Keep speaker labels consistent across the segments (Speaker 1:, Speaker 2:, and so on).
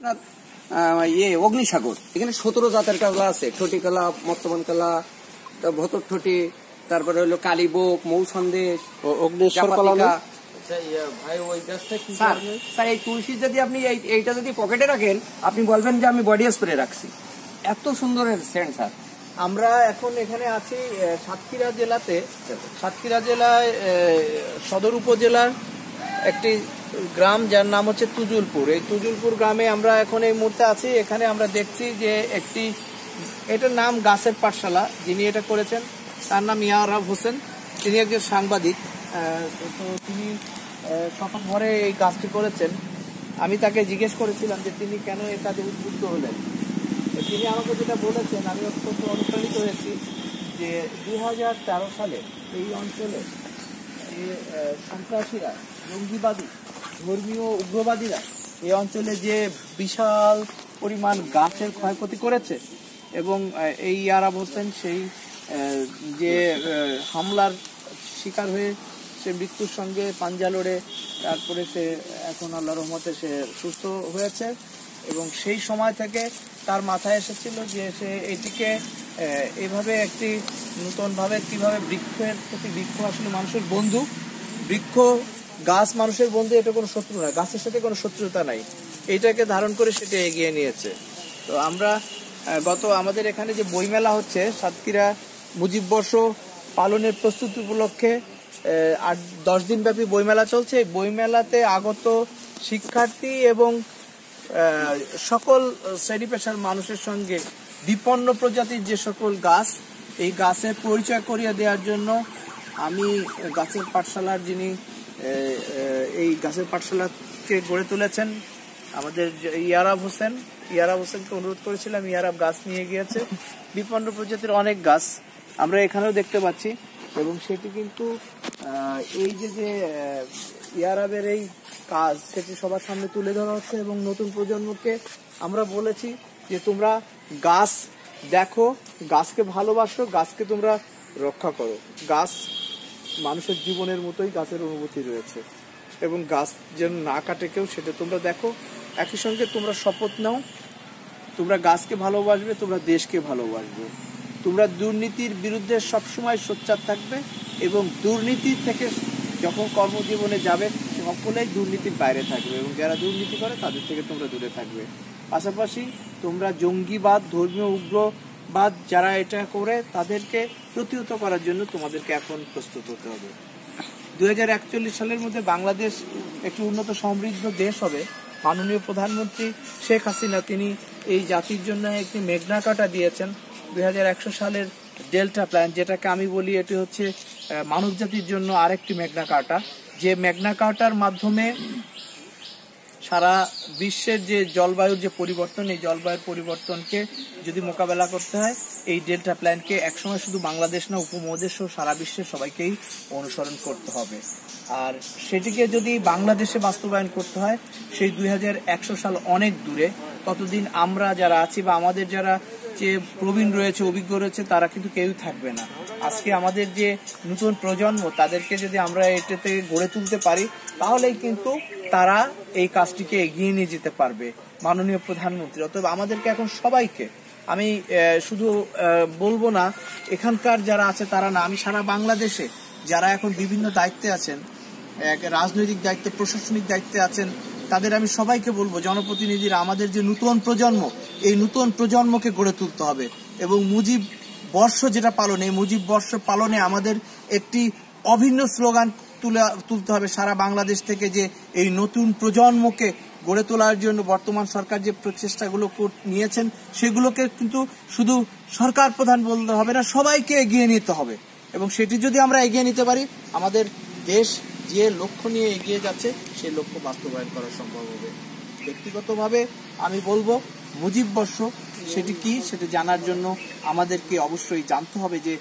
Speaker 1: ইয়ে অগ্নিসাগর। এখানে সতেরো জাতের কালা আছে। ঠটি কালা মর্তমান কালা ভতর ঠটি তারপরে হলো কালীবোক মৌ সন্দেশ
Speaker 2: অগ্নেশ্বর কলা?
Speaker 3: আচ্ছা ভাই ওই গাছটা কি
Speaker 1: স্যার এই তুলসী যদি আপনি এইটা যদি পকেটে রাখেন আপনি বলবেন যে আমি বডি স্প্রে রাখছি। এত সুন্দর সেন্ট স্যার।
Speaker 3: আমরা এখন এখানে আছি সাতক্ষীরা জেলাতে। সাতক্ষীরা জেলায় আহ, সদর উপজেলার একটি গ্রাম যার নাম হচ্ছে তুজুলপুর। এই তুজুলপুর গ্রামে আমরা এখন এই মুহূর্তে আছি। এখানে আমরা দেখছি যে একটি, এটার নাম গাছের পাঠশালা, যিনি এটা করেছেন, তার নাম ইয়ারাব হোসেন। তিনি একজন সাংবাদিক। তো তিনি শপথ ভরে এই কাজটি করেছেন। আমি তাকে জিজ্ঞেস করেছিলাম যে তিনি কেন এই কাজে উদ্বুদ্ধ হলেন? তিনি আমাকে যেটা বলেছেন, আমি অত্যন্ত অনুপ্রাণিত হয়েছি যে দু হাজার তেরো সালে এই অঞ্চলে সন্ত্রাসীরা, জঙ্গিবাদী ধর্মীয় উগ্রবাদীরা এই অঞ্চলে যে বিশাল পরিমাণ গাছের ক্ষয়ক্ষতি করেছে এবং এই আরাব হোসেন সেই যে হামলার শিকার হয়ে সে মৃত্যুর সঙ্গে পাঞ্জা লড়ে, তারপরে সে এখন আল্লাহ রহমতে সে সুস্থ হয়েছে এবং সেই সময় থেকে তার মাথায় এসেছিল যে সে এটিকে এভাবে একটি নূতনভাবে কীভাবে বৃক্ষের প্রতি বৃক্ষ আসলে মানুষের বন্ধু, বৃক্ষ গাছ মানুষের বন্ধু এটা কোনো শত্রু নয় গাছের সাথে কোনো শত্রুতা নাই। এটাকে ধারণ করে সেটা এগিয়ে নিয়েছে। তো আমরা গত আমাদের এখানে যে বইমেলা হচ্ছে, সাতক্ষীরা মুজিববর্ষ পালনের প্রস্তুতি উপলক্ষে আট, দশ দিন ব্যাপী বইমেলা চলছে। বইমেলাতে আগত শিক্ষার্থী এবং সকল শ্রেণি পেশার মানুষের সঙ্গে বিপন্ন প্রজাতির যে সকল গাছ, এই গাছের পরিচয় করিয়ে দেওয়ার জন্য আমি গাছের পাঠশালার যিনি এই গাছের পাঠশালাকে গড়ে তুলেছেন আমাদের ইয়ারাব হোসেন। ইয়ারাব হোসেনকে অনুরোধ করেছিলাম, ইয়ারাব গাছ নিয়ে গিয়েছে। বিপন্ন প্রজাতির অনেক গাছ আমরা এখানেও দেখতে পাচ্ছি এবং সেটি কিন্তু এই যে যে ইয়ারাবের এই কাজ সেটি সবার সামনে তুলে ধরা হচ্ছে এবং নতুন প্রজন্মকে আমরা বলেছি যে তোমরা গাছ দেখো, গাছকে ভালোবাসো, গাছকে তোমরা রক্ষা করো। গাছ মানুষের জীবনের মতোই গাছের অনুভূতি রয়েছে। এবং গাছ যেন না কাটে কেউ, সেটা তোমরা দেখো। একই সঙ্গে তোমরা শপথ নাও। তোমরা গাছকে ভালোবাসবে, তোমরা দেশকে ভালোবাসবে। তোমরা দুর্নীতির বিরুদ্ধে সবসময় সোচ্চার থাকবে এবং দুর্নীতি থেকে যখন কর্মজীবনে যাবে সকলেই দুর্নীতির বাইরে থাকবে এবং যারা দুর্নীতি করে, তাদের থেকে তোমরা দূরে থাকবে। পাশাপাশি তোমরা জঙ্গিবাদ, ধর্মীয় উগ্রবাদ যারা এটা করে তাদেরকে প্রতিহত করার জন্য তোমাদেরকে এখন প্রস্তুত হতে হবে। দু হাজার একচল্লিশ সালের মধ্যে বাংলাদেশ একটি উন্নত সমৃদ্ধ দেশ হবে। মাননীয় প্রধানমন্ত্রী শেখ হাসিনা, তিনি এই জাতির জন্য একটি মেঘনা কাটা দিয়েছেন। দুই হাজার একশো সালের ডেল্টা প্ল্যান, যেটাকে আমি বলি এটি হচ্ছে মানব জাতির জন্য আরেকটি মেঘনা কাটা। যে মেঘনা কাটার মাধ্যমে সারা বিশ্বের যে জলবায়ুর যে পরিবর্তন, এই জলবায়ুর পরিবর্তনকে যদি মোকাবেলা করতে হয়, এই ডেল্টা প্ল্যানকে একসময় শুধু বাংলাদেশ না, উপমহাদেশ সহ সারা বিশ্বের সবাইকেই অনুসরণ করতে হবে। আর সেটিকে যদি বাংলাদেশে বাস্তবায়ন করতে হয়, সেই দুই হাজার একশো সাল অনেক দূরে। ততদিন আমরা যারা আছি বা আমাদের যারা যে প্রবীণ রয়েছে, অভিজ্ঞ রয়েছে, তারা কিন্তু কেউই থাকবে না। আজকে আমাদের যে নতুন প্রজন্ম, তাদেরকে যদি আমরা এটাতে গড়ে তুলতে পারি, তাহলেই কিন্তু তারা এই কাজটিকে এগিয়ে নিয়ে যেতে পারবে, মাননীয় প্রধানমন্ত্রী। অতএব আমাদেরকে এখন সবাইকে, আমি শুধু বলব না, এখানকার যারা আছে তারা না, আমি সারা বাংলাদেশে যারা এখন বিভিন্ন দায়িত্বে আছেন রাজনৈতিক দায়িত্বে, প্রশাসনিক দায়িত্বে আছেন, তাদের আমি সবাইকে বলব, জনপ্রতিনিধিরা, আমাদের যে নতুন প্রজন্ম, এই নতুন প্রজন্মকে গড়ে তুলতে হবে এবং মুজিব বর্ষ যেটা পালন এই মুজিব বর্ষ পালনে আমাদের একটি অভিন্ন স্লোগান তুলে, তুলতে হবে সারা বাংলাদেশ থেকে যে এই নতুন প্রজন্মকে গড়ে তোলার জন্য বর্তমান সরকার যে প্রচেষ্টাগুলো নিয়েছেন, সেগুলোকে কিন্তু শুধু সরকার প্রধান বলতে হবে না, সবাইকে এগিয়ে নিতে হবে। এবং সেটি যদি আমরা এগিয়ে নিতে পারি, আমাদের দেশ যে লক্ষ্য নিয়ে এগিয়ে যাচ্ছে, সেই লক্ষ্য বাস্তবায়ন করা সম্ভব হবে। ব্যক্তিগতভাবে আমি বলব মুজিব বর্ষ, সেটি কি সেটি জানার জন্য আমাদেরকে অবশ্যই জানতে হবে যে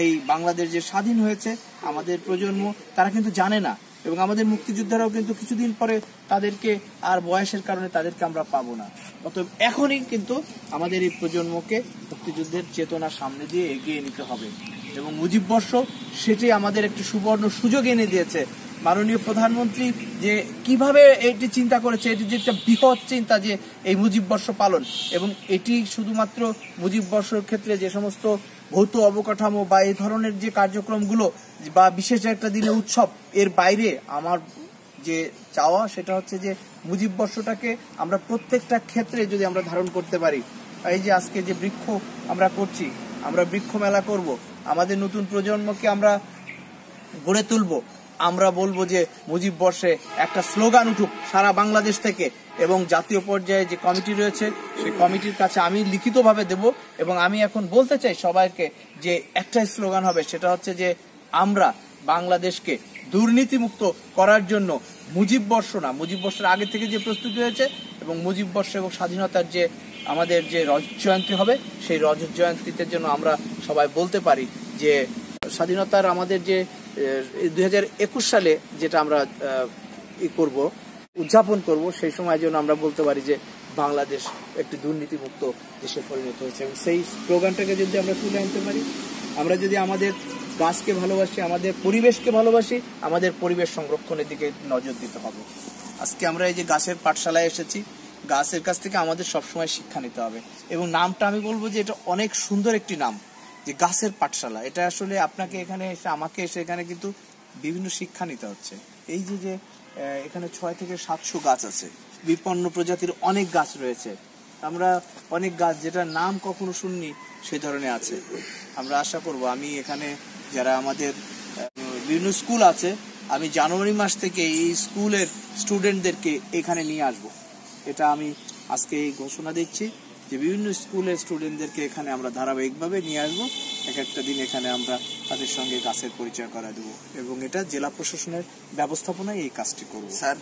Speaker 3: এই বাংলাদেশ যে স্বাধীন হয়েছে, আমাদের প্রজন্ম, তারা কিন্তু জানে না এবং আমাদের মুক্তিযোদ্ধারাও কিন্তু কিছুদিন পরে তাদেরকে আর বয়সের কারণে তাদেরকে আমরা পাবো না। অতএব এখনই কিন্তু আমাদের এই প্রজন্মকে মুক্তিযুদ্ধের চেতনা সামনে দিয়ে এগিয়ে নিতে হবে। এবং মুজিব বর্ষ সেটি আমাদের একটি সুবর্ণ সুযোগ এনে দিয়েছে। মাননীয় প্রধানমন্ত্রী যে কীভাবে এটি চিন্তা করেছে, এটি যে একটা বৃহৎ চিন্তা যে এই মুজিব বর্ষ পালন। এবং এটি শুধুমাত্র মুজিব বর্ষের ক্ষেত্রে যে সমস্ত ভৌত অবকাঠামো বা এই ধরনের যে কার্যক্রমগুলো বা বিশেষ একটা দিনে উৎসব, এর বাইরে আমার যে চাওয়া সেটা হচ্ছে যে মুজিব বর্ষটাকে আমরা প্রত্যেকটা ক্ষেত্রে যদি আমরা ধারণ করতে পারি। এই যে আজকে যে বৃক্ষ আমরা করছি, আমরা বৃক্ষ মেলা করব। আমাদের নতুন প্রজন্মকে আমরা গড়ে তুলব। আমরা বলব যে মুজিব বর্ষে একটা স্লোগান উঠুক সারা বাংলাদেশ থেকে এবং জাতীয় পর্যায়ে যে কমিটি রয়েছে, সেই কমিটির কাছে আমি লিখিতভাবে দেব এবং আমি এখন বলতে চাই সবাইকে যে একটাই স্লোগান হবে, সেটা হচ্ছে যে আমরা বাংলাদেশকে দুর্নীতিমুক্ত করার জন্য মুজিব বর্ষ না, মুজিব বর্ষের আগে থেকে যে প্রস্তুতি হয়েছে এবং মুজিব বর্ষ এবং স্বাধীনতার যে আমাদের যে রজত জয়ন্তী হবে, সেই রজত জয়ন্তীতে জন্য আমরা সবাই বলতে পারি যে, স্বাধীনতার আমাদের যে দুই হাজার একুশ সালে যেটা আমরা ই করব, উদযাপন করব, সেই সময় যেন আমরা বলতে পারি যে, বাংলাদেশ একটি দুর্নীতিমুক্ত দেশে পরিণত হয়েছে। এবং সেই স্লোগানটাকে যদি আমরা তুলে আনতে পারি, আমরা যদি আমাদের গাছকে ভালোবাসি, আমাদের পরিবেশকে ভালোবাসি, আমাদের পরিবেশ সংরক্ষণের দিকে নজর দিতে হবে। আজকে আমরা এই যে গাছের পাঠশালায় এসেছি গাছের কাছ থেকে আমাদের সবসময় শিক্ষা নিতে হবে। এবং নামটা আমি বলব যে এটা অনেক সুন্দর একটি নাম, যে গাছের পাঠশালা। এটা আসলে আপনাকে এখানে এসে, আমাকে এসে এখানে কিন্তু বিভিন্ন শিক্ষা নিতে হচ্ছে। এই যে যে এখানে ছয় থেকে সাতশো গাছ আছে। বিপন্ন প্রজাতির অনেক গাছ রয়েছে। আমরা অনেক গাছ যেটার নাম কখনো শুননি সেই ধরনের আছে। আমরা আশা করব, আমি এখানে যারা আমাদের বিভিন্ন স্কুল আছে, আমি জানুয়ারি মাস থেকে এই স্কুলের স্টুডেন্টদেরকে এখানে নিয়ে আসব। এটা আমি আজকে ঘোষণা দিচ্ছি যে বিভিন্ন স্কুলের স্টুডেন্টদেরকে এখানে আমরা ধারাবাহিকভাবে নিয়ে আসব। এক একটা দিন এখানে আমরা তাদের সঙ্গে গাছের পরিচয় করা দেবো এবং এটা জেলা প্রশাসনের ব্যবস্থাপনায় এই কাজটি করব।
Speaker 1: স্যার,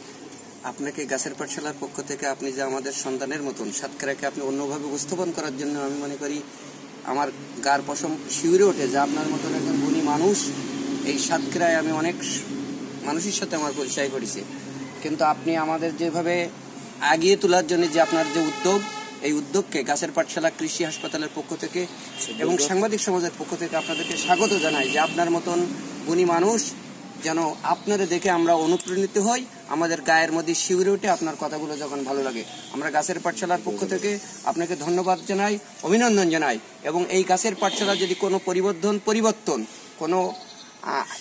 Speaker 1: আপনাকে গাছের পাঠশালার পক্ষ থেকে আপনি যে আমাদের সন্তানের মতন সাতক্ষীরাকে আপনি অন্যভাবে উপস্থাপন করার জন্য আমি মনে করি আমার গার পশম শিউরে ওঠে, যে আপনার মতন একজন গুণী মানুষ, এই সাতক্ষীরায় আমি অনেক মানুষের সাথে আমার পরিচয় করেছি। কিন্তু আপনি আমাদের যেভাবে আগিয়ে তোলার জন্য যে আপনার যে উদ্যোগ এই উদ্যোগকে গাছের পাঠশালা কৃষি হাসপাতালের পক্ষ থেকে এবং সাংবাদিক সমাজের পক্ষ থেকে আপনাদেরকে স্বাগত জানাই যে আপনার মতন গুণী মানুষ যেন আপনারা দেখে আমরা অনুপ্রাণিত হই আমাদের গায়ের মধ্যে শিউরে উঠে আপনার কথাগুলো যখন ভালো লাগে। আমরা গাছের পাঠশালার পক্ষ থেকে আপনাকে ধন্যবাদ জানাই অভিনন্দন জানাই এবং এই গাছের পাঠশালা যদি কোনো পরিবর্ধন পরিবর্তন কোনো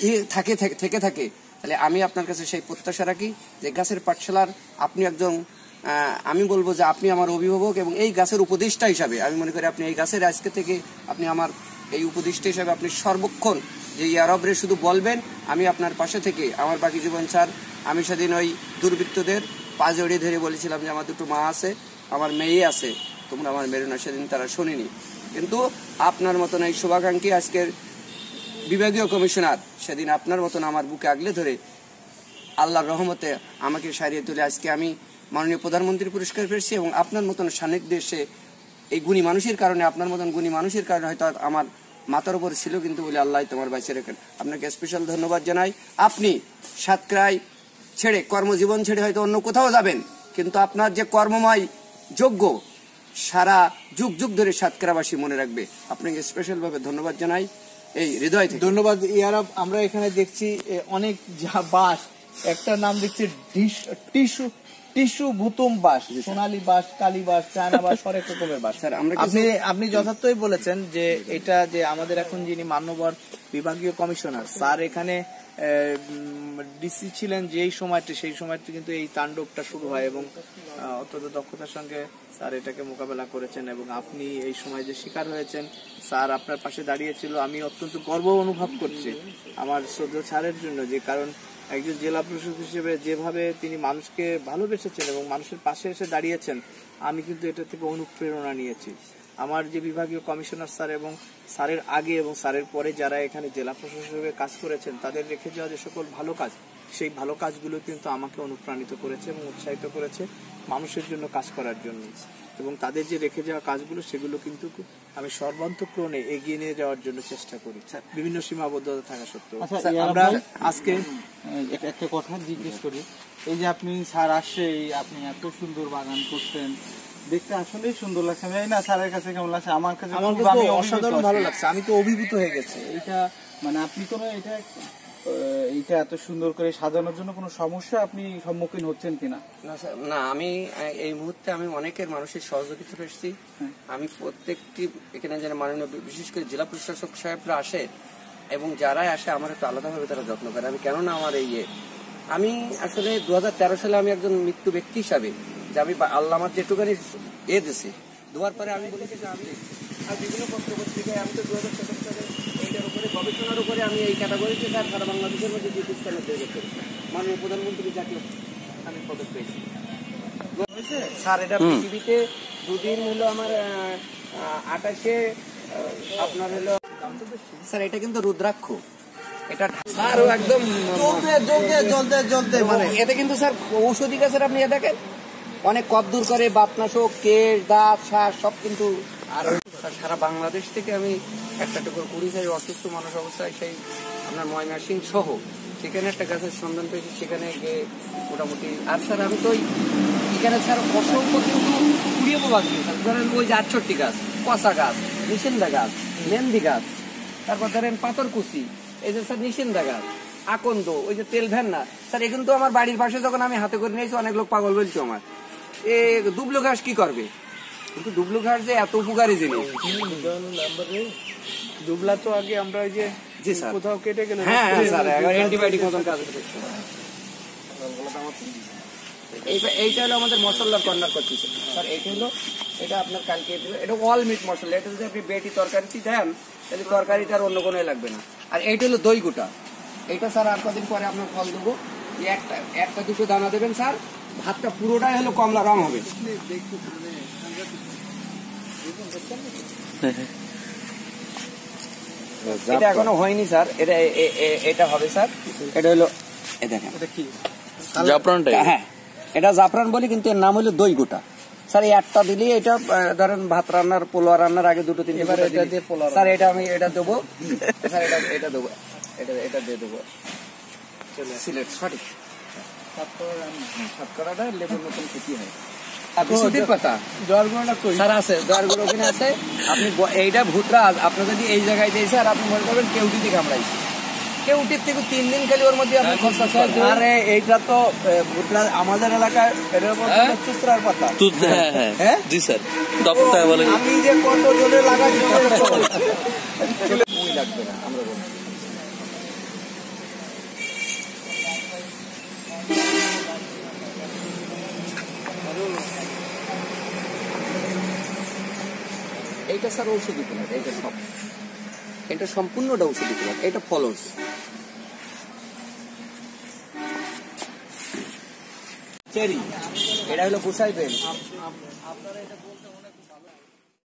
Speaker 1: ই থাকে থেকে- থেকে তাহলে আমি আপনার কাছে সেই প্রত্যাশা রাখি যে গাছের পাঠশালার আপনি একজন আমি বলব যে আপনি আমার অভিভাবক এবং এই গাছের উপদেষ্টা হিসাবে আমি মনে করি আপনি এই গাছের আজকে থেকে আপনি আমার এই উপদেষ্টা হিসাবে আপনি সর্বক্ষণ যে ইয়ারবরে শুধু বলবেন, আমি আপনার পাশে থেকে আমার বাকি জীবন স্যার আমি সেদিন ওই দুর্বৃত্তদের পা জড়িয়ে ধরে বলেছিলাম যে আমার দুটো মা আছে, আমার মেয়ে আছে, তোমরা আমার মেরো না সেদিন তারা শোনেনি। কিন্তু আপনার মতন এই শুভাকাঙ্ক্ষী আজকের বিভাগীয় কমিশনার সেদিন আপনার মতন আমার বুকে আগলে ধরে আল্লাহর রহমতে আমাকে সারিয়ে তুলে আজকে আমি মাননীয় প্রধানমন্ত্রী পুরস্কার পেয়েছি এবং আপনার মতন সান্নিধ্যে এসে এই গুণী মানুষের কারণে, আপনার মতন গুণী মানুষের কারণে হয়তো আমার মাথার উপর ছিল কিন্তু বলে আল্লাহ তোমার বাইসে রেখেন। আপনাকে স্পেশাল ধন্যবাদ জানাই। আপনি সাতক্রাই ছেড়ে, কর্মজীবন ছেড়ে হয়তো অন্য কোথাও যাবেন, কিন্তু আপনার যে কর্মময় যোগ্য, সারা যুগ যুগ ধরে সাতক্ষীরাবাসী মনে রাখবে। আপনাকে স্পেশালভাবে ধন্যবাদ জানাই। এই হৃদয়
Speaker 3: ধন্যবাদ, ইয়ারাব। আমরা এখানে দেখছি অনেক যা বাস। একটা নাম দেখছি ডিস- টিস্যু টিস্যু ভুতুম বাস সোনালী বাস কালী বাস চায়না বাস হরেক রকমের বাস। আপনি আপনি যথার্থই বলেছেন যে এটা যে আমাদের এখন যিনি মান্যবর বিভাগীয় কমিশনার স্যার এখানে ডিসি ছিলেন যেই সময়টি সেই সময়টি কিন্তু এই তাণ্ডবটা শুরু হয় এবং অত্যন্ত দক্ষতার সঙ্গে স্যার এটাকে মোকাবেলা করেছেন এবং আপনি এই সময় যে শিকার হয়েছেন স্যার আপনার পাশে দাঁড়িয়েছিল আমি অত্যন্ত গর্ব অনুভব করছি আমার শ্রদ্ধা স্যারের জন্য যে কারণ একজন জেলা প্রশাসক হিসেবে যেভাবে তিনি মানুষকে ভালোবেসেছেন এবং মানুষের পাশে এসে দাঁড়িয়েছেন, আমি কিন্তু এটা থেকে অনুপ্রেরণা নিয়েছি। আমার যে বিভাগীয় কমিশনার স্যার এবং স্যারের আগে এবং স্যারের পরে যারা এখানে জেলা প্রশাসক কাজ করেছেন তাদের রেখে যাওয়া যে সকল ভালো কাজ সেই ভালো কাজগুলো কিন্তু আমাকে অনুপ্রাণিত করেছে এবং উৎসাহিত করেছে মানুষের জন্য কাজ করার জন্য। এবং তাদের যে রেখে যাওয়া কাজগুলো সেগুলো কিন্তু আমি সর্বান্তক্রমে এগিয়ে নিয়ে যাওয়ার জন্য চেষ্টা করি। বিভিন্ন সীমাবদ্ধতা থাকা সত্ত্বেও।
Speaker 2: আচ্ছা,
Speaker 3: আমরা আজকে
Speaker 2: একটা- কথা জিজ্ঞেস করি। এই যে আপনি স্যার আসছে এই আপনি এত সুন্দর বাগান করছেন দেখতে আসলেই সুন্দর লাগছে। আমি না স্যারের কাছে কেমন লাগছে আমার কাছে
Speaker 3: আমার অসাধারণ ভালো লাগছে আমি তো অভিভূত হয়ে গেছি।
Speaker 2: এটা মানে আপনি কোনো এটা এইটা এত সুন্দর করে সাজানোর জন্য কোনো সমস্যা আপনি সম্মুখীন হচ্ছেন কিনা?
Speaker 1: না আমি এই মুহূর্তে আমি অনেকের মানুষের সহযোগিতা পেয়েছি আমি প্রত্যেকটি এখানে যেন মাননীয় বিশেষ করে জেলা প্রশাসক সাহেবরা আসে এবং যারাই আসে আমার একটু আলাদাভাবে তারা যত্ন করে। আমি কেননা আমার এই ইয়ে আমি আসলে দু হাজার তেরো সালে আমি একজন মৃত্যু ব্যক্তি হিসাবে যে আমি আল্লাহ আমার যেটুকানি এ দিছে। দেওয়ার পরে আমি বলেছি যে আমি আর বিভিন্ন পত্র পত্রিকায় আমি তো দু হাজার সালে এইটার উপরে গবেষণার উপরে আমি এই ক্যাটাগরিতে স্যার সারা বাংলাদেশের মধ্যে দ্বিতীয় স্থানে তৈরি করি মাননীয় প্রধানমন্ত্রী জাতীয় আমি পদক পেয়েছি। স্যার এটা পৃথিবীতে দুদিন হলো আমার আঠাশে আপনার হলো স্যার এটা কিন্তু রুদ্রাক্ষ। এটা স্যার একদম
Speaker 3: জ্বলতে জ্বলতে জ্বলতে জ্বলতে মানে
Speaker 1: এতে কিন্তু স্যার ঔষধি গাছের আপনি দেখেন? অনেক কপ দূর করে বাতনাশক কেশ, দাঁত, শ্বাস, সব কিন্তু আর সারা বাংলাদেশ থেকে আমি একটা টুকু কুড়ি সাইজ অসুস্থ মানুষ অবস্থায় সেই আপনার ময়নাসিং সহ সেখানে একটা গাছের সন্ধান পেয়েছি, সেখানে গিয়ে মোটামুটি আর স্যার, আমি তো এখানে স্যার অসংখ্য কিন্তু কুড়িয়ে নিয়ে স্যার ধরেন ওই যে আটষট্টি গাছ কষা গাছ নিষেন্দা গাছ, মেহেন্দি গাছ, তারপর ধরেন পাথরকুচি এই যে স্যার নিষেন্দা গাছ, আকন্দ, ওই যে তেল ভ্যান না স্যার এ কিন্তু আমার বাড়ির পাশে যখন আমি হাতে করে নিয়েছি, অনেক লোক পাগল বলছো আমার। এ দুবলো ঘাস কি করবে? কিন্তু দুবলো ঘাস যে এত উপকারী জিনিস।
Speaker 3: দুবলা তো আগে আমরা ওই যে কোথাও কেটে গেলে
Speaker 1: হ্যাঁ স্যার অ্যান্টিবায়োটিক মতন কাজ এইটা এইটা হলো আমাদের মশলার কর্নার করতেছে স্যার। এইটা হলো এটা আপনার কালকে এটা অল মিট মশলা। এটা যদি আপনি বেটি তরকারিতে দেন তাহলে তরকারিতে আর অন্য কোনো লাগবে না। আর এইটা হলো দই গোটা। এইটা স্যার আর কদিন পরে আপনার ফল দেবো। একটা একটা দুটো দানা দেবেন স্যার। ভাতটা পুরোটাই হলো কমলা রং হবে। এটা এখনও হয়নি স্যার। এটা এ- এ- এ- এটা হবে স্যার। এটা হলো এই দেখেন।
Speaker 2: এটা কি?
Speaker 4: জাফরানটাই।
Speaker 1: হ্যাঁ এটা জাফরান বলি কিন্তু এর নাম হলো দই গোটা স্যার এই একটা দিলে এটা ধরেন ভাত রান্নার পোলোয়া রান্নার আগে দুটো তিনটে
Speaker 3: এবার এটা
Speaker 1: দিলে-
Speaker 3: দিয়ে পোলাও
Speaker 1: স্যার এটা আমি এটা দেবো। স্যার এটা এটা দেবো। এটা এটা দিয়ে দেবো। সিলেট সঠিক। সাতকরাটা লেবুর মতন খেতে হয়। আর আপনি এইটা ভূতরা আপনি যদি এই জায়গায় দিয়ে স্যার আপনি মনে করবেন কামড়াইছে। কেউটির থেকে তিন দিন খালি ওর মধ্যে আপনি খরচা
Speaker 3: আরে এইটা তো আমাদের এলাকায় এটার মধ্যে
Speaker 4: হ্যাঁ?
Speaker 3: পাতা।
Speaker 4: হ্যাঁ হ্যাঁ।
Speaker 3: হ্যাঁ?
Speaker 4: জি স্যার।
Speaker 3: আমি যে কত জোরে লাগাই
Speaker 1: লাগবে না আমরা এইটা স্যার ঔষধি প্লান্ট এটা সব। এটা সম্পূর্ণটা ঔষধি প্লান্ট এটা ফলস চেরি, এটা হলো বুসাই বেল।